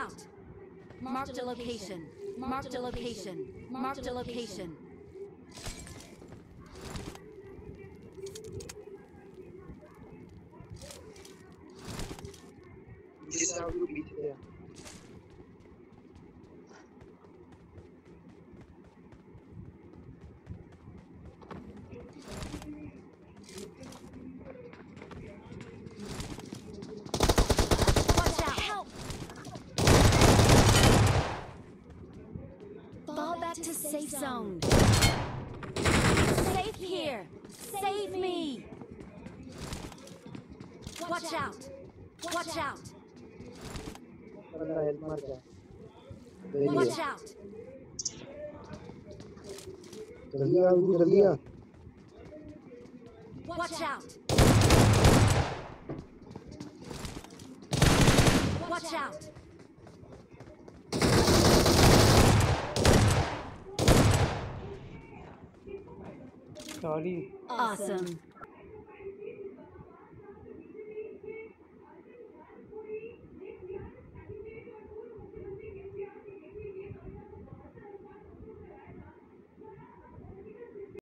out. Marked a location. Marked a location. Marked a location. This is how we meet there. to safe zone. Safe here. Save me. Watch out. Watch out. Watch out. Watch out. Watch out. Sorry Awesome.